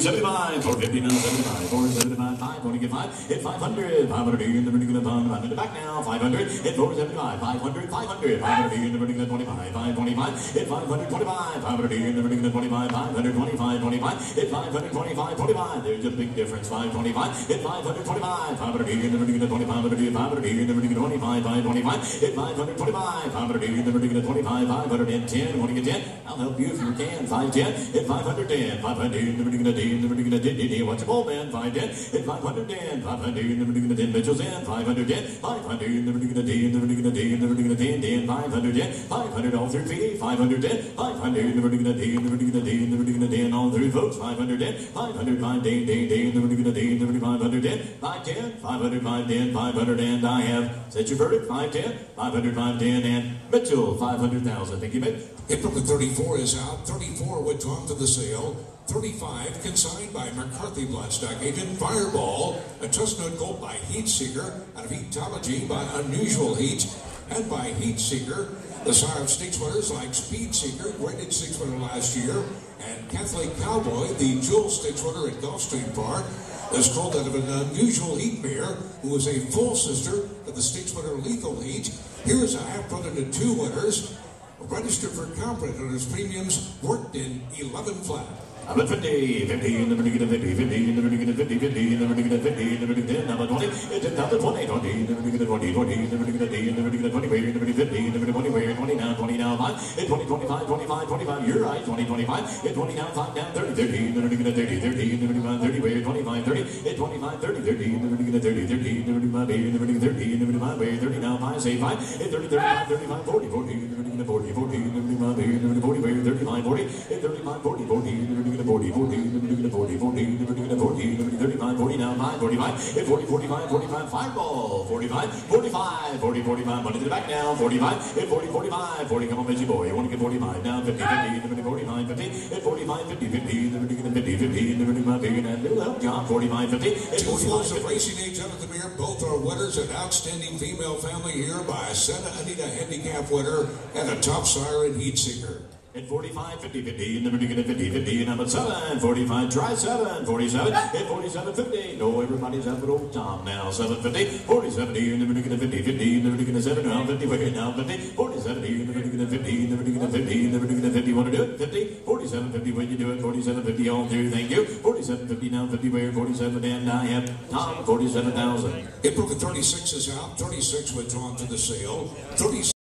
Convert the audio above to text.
75, 450 now, 75, 475, 5, 20 get 5, hit 500, 500 in the vertical 500 back now, 500, hit 475, 500, 500, 500 in the vertical 25, 525, hit 525, 500 in the vertical 25, 525, 25, hit 525, 25, there's a big difference, 525, hit 525, 500 in the vertical 25, 500 in the vertical 25, 525, hit 525, 500 in the vertical 25, 510, 20 get 10, I'll help you if you can, 510, hit 510, 500 in the vertical 10, in the 10, 10, watch your ball man, 510, hit 510, 500 in the 10, Mitchell's in, 510, 500 in the vertical 10, in the vertical 10, in the vertical 10, 10, 510, 500 all through feet, 510, 500 in the vertical 10, in the vertical 10, in the 10, all through 510, 500, 5, 10, 10, 10, in the vertical 10, in the vertical 510, 510, 500, 510, 500, and I have set your verdict, 510, 500, 510, and Mitchell, 500,000. Thank you, Mitch. Hit number 34 is out. 34 withdrawn to the sale. 35 consigned by McCarthy Bloodstock Agent. Fireball, a chestnut colt by Heat Seeker. Out of Heatology by Unusual Heat. And by Heat Seeker, the sire of stakes winners like Speed Seeker, graded six winner last year. And Catholic Cowboy, the jewel stakes winner at Gulfstream Park. Is called out of an unusual heat mare who is a full sister of the stakes winner Lethal Heat. Here is a half brother to two winners registered for competent on his premiums, worked in 11 flat. I'm at 50, 50 in the vertical 50, 50 in the vertical 50, 50 in the vertical 50, in the vertical 10, number 20, it's another 20, 20 in the vertical 20, 20 in the vertical 10, in the vertical 20, where in the vertical 50, in the vertical 20, where 20 now, 20 now, 5, in 20, 25, 25, 25, you're right, 20, 25, in 20 now, 5 down, 30, 30 in the vertical 30, 30 in the vertical 30, where 25, 30, in 25, 30, 30 in the vertical 30, 30 in the vertical 30, in the vertical 30, in the vertical 5, where 30 now, 5, say 5, in 30, 35, 35, 40, 40 in the vertical 40, 40 in the vertical 5, in the vertical 40, where 35, 40, in 35, 40, 40 in the vertical 40, 40 the vertical 40, 40, the vertical 40, the vertical 35, 40 now, 5, 45, 40, 45, 45, 5 ball, 45, 45, 40, 45, money to the back now, 45, 40, 45, 40, come on, busy boy, you want to get 45 now, 50, 50, the vertical 45, 50, 45, 50, 50, the vertical 50, 50, the vertical 50, and little help job, 45, 50, Two foals of racing age of the mirror, both are winners, an outstanding female family here by Santa Anita handicap winner and a top sire in Heat Seeker. At 45, 50, 50, in the vertical 50, 50, and I'm at 7, 45, try 7, 47, at 47, 50, no, everybody's at old Tom now, 7, 50, 40, 70, in the vertical 50, 50, in the vertical 7, now 50, wait, now 50, 40, 70, in the vertical 50, in the vertical 50, in the vertical 50, want to do it, 50, 47, 50, when you do it, 47, 50, all through, thank you, 47, 50, now 50, where, 47, and I have Tom, 47,000. April the 36 is out, 36 withdrawn to the sale. 36